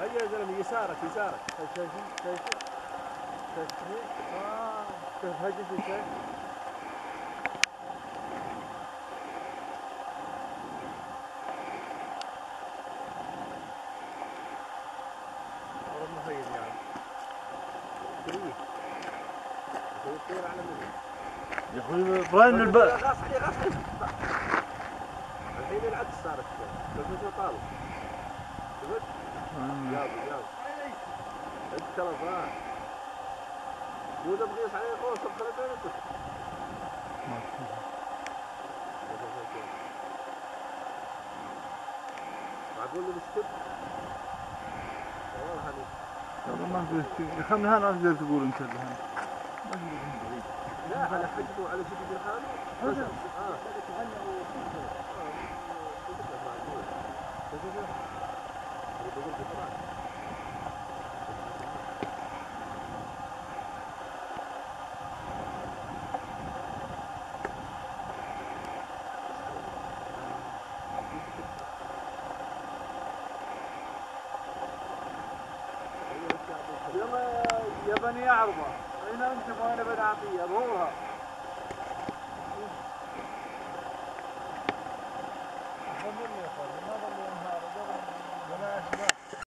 هيا يا زلمة يسارك يسارك. شايفين شايفين شايفين آه شايف هجس شايف والله ما هي يعني كريه يطير على منه يا أخوي إبراهيم الب... غاص عليه غاص عليه الحين العكس صارت بس طالب ما في خلنا هنا أقدر تقول انت الحين لا على حجمه على شكل الحال بس آه يا بني عربة أين أنتم وأنا بني عطية ظهورها Come on.